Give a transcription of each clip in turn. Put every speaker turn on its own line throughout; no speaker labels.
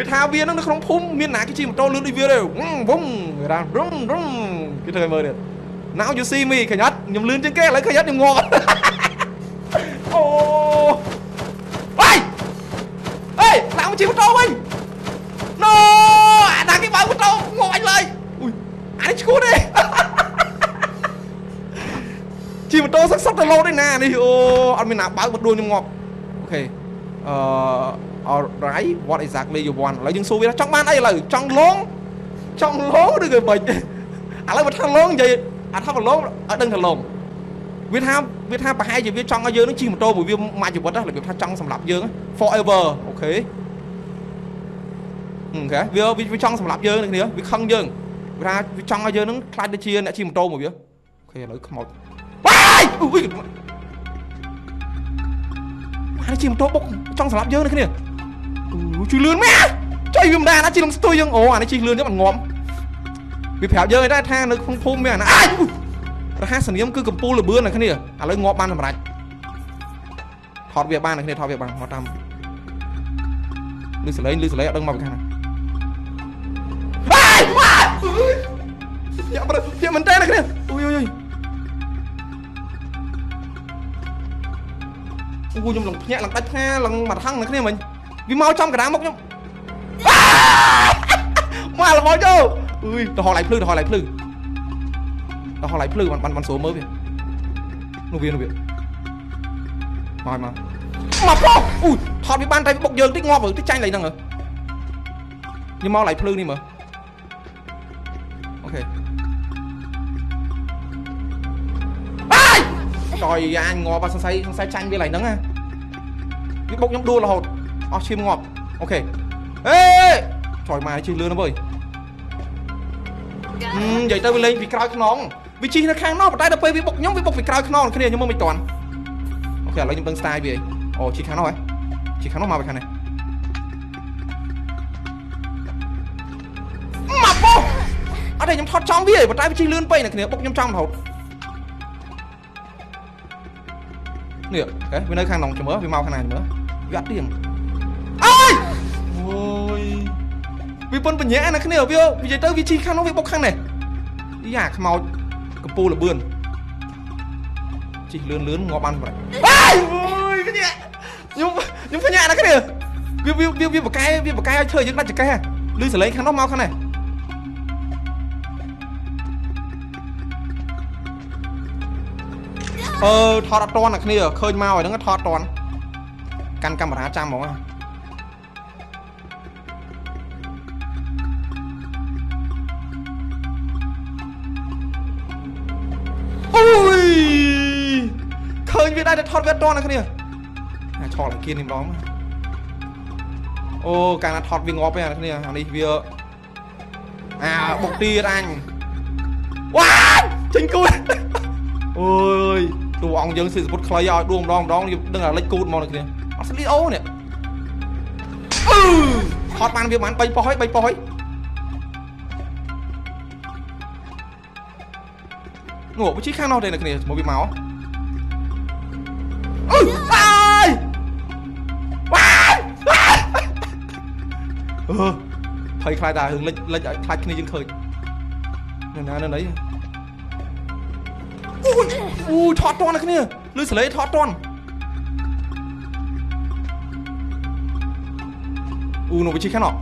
វាថាវានឹងនៅក្នុងភូមិមានណាគេជិះម៉ូតូលឿនដូចវាទេវ៉ុំវ៉ុំវាថារុំរុំគេធ្វើឲ្យមើលទៀត Now you see me ឃើញអត់ខ្ញុំលឿនជាងគេឥឡូវឃើញអត់ខ្ញុំងល់អូអេអេឡើងមកជិះម៉ូតូវិញ No អាណាគេបើកម៉ូតូងល់អញឡើយអ៊ុយអានេះឈួតទេជិះម៉ូតូសឹកសឹកទៅលោតឯណានេះអូអត់មានណាបើកមកដួលខ្ញុំងាប់OK អឺ alright what exactly you want ឥឡូវយើងសួរវាថាចង់បានអីឥឡូវចង់លងចង់លងឬក៏មិនឥឡូវបើថាលងនិយាយអាថាបើលងអត់ដឹងថាលងវាថាវាថាប្រហែលជាវាចង់ឲ្យយើងនឹងជិះម៉ូតូមួយវាមួយជីវិតហ្នឹងរបៀបថាចង់សម្រាប់យើង forever OK OK វាវាចង់សម្រាប់យើងនេះគ្នាវាខឹងយើងវាថាវាចង់ឲ្យយើងនឹងខ្លាចទៅជាអ្នកជិះម៉ូតូមួយវា OK ឥឡូវខ្មោចវាយអ៊ុយអានេះជិះម៉ូតូបុកចង់សម្រាប់យើងនេះគ្នាអូ ជួយលឿនមែនចុយវាមិនដែរណាជិះលំស្ទួយយើងអូអានេះជិះលឿនចឹងមិនងំវាប្រាប់យើងឯដែរថានៅក្នុងភូមិមានអាណាអាយរហ័សនាមគឺកំពូលលបឿនណាគ្នាឥឡូវងាប់បានសម្រាប់ថតវាបានណាគ្នាថតវាបានមកតាមលឺសលេងលឺសលេងអត់ដឹងមកពីខាងណាអាយវ៉ាយ៉ាប្រយ៉ាមិនតែណាគ្នាអូយអូយអូយអូខ្ញុំឡើងភ្ញាក់ឡើងដាច់ផ្ងាឡើងមកថងណាគ្នាមិញ វាមកចំកណ្ដាលមុខខ្ញុំមកល្មមយោអើយទៅហោឡៃភ្លឺទៅហោឡៃភ្លឺទៅហោឡៃភ្លឺបានបានបានស្រួលមើលវានោះវានោះវាមកមកមកប្រុសអូយថតវាបានតែវាបុកយើងតិចងាប់ទៅចាញ់ឡើយហ្នឹងខ្ញុំមកឡៃភ្លឺនេះមើលអូខេអាយចយអាញងាប់សង្ស័យសង្ស័យចាញ់វាឡើយហ្នឹងណាវាបុកខ្ញុំដួលរហូត អស់ឈាមងាប់អូខេអេចយមកជិះលឿនណាវើយហឹមនិយាយទៅវាលេងពីក្រោយខ្នងវាជិះនៅខាងនោះប៉ុន្តែដល់ពេលវាបុកខ្ញុំវាបុកពីក្រោយខ្នងគ្នាខ្ញុំមើលមិនទាន់អូខេឥឡូវខ្ញុំដឹង style វាអូជិះខាងនោះហ៎ជិះខាងនោះមកពីខាងនេះមកបោះអត់ទេខ្ញុំថតចំវាប៉ុន្តែវាជិះលឿនពេកណាគ្នាបុកខ្ញុំចំរហូតនេះហ៎វានៅខាងនោះចាំមើលវាមកខាងណាចាំមើលវាអត់ទៀង អើយអូយវាប៉ុនបញ្ញាណាគ្នាវានិយាយទៅវាជិះខាងនោះវាបុកខាងនេះយ៉ាខ្មោចកំពូលលបឿនជិះលឿនលឿនងាប់បានសម្រាប់អាយអូយគ្នាខ្ញុំខ្ញុំបញ្ញាណាគ្នាវាវាវាវាបកែវាបកែឲ្យធ្វើយើងដាច់ចកេះលឺសលេងខាងនោះមកខាងនេះអឺថតអត់តាន់អ្នកគ្នាឃើញមកហើយហ្នឹងថតអត់តាន់កាន់កាមេរ៉ាចាំហ្មង ញវាដែរតែថតវាអត់តាន់អ្នកគ្នាអាឆលគៀននេះម្ដងអូកាលណាថតវាងាប់ទេអ្នកគ្នាអានេះវាអាបុកទៀតអញវ៉ាចេញគូនអូយតួអង្គយើងសិសពុតខ្លីឲ្យដួងម្ដងម្ដងយើងដឹងតែលិចគូតមកអ្នកគ្នាអត់ស្លីអូនេះអឺថតបានវាបាន3ប៉ុស្ហើយ3ប៉ុស្ហើយងក់វាជីខាងនោះទេអ្នកគ្នាមកវាមក អឺអាយវ៉ាអឺភ័យខ្លាចតែរឿងលិចលិចឲ្យខ្លាចគ្នាយើងឃើញនៅណានៅណីអូយអូយថតតន់អ្នកគ្នាលឺសលេថតតន់អូនោះវាជីខាងនោះ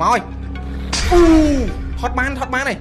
មកហើយអូថតបានថតបានហើយ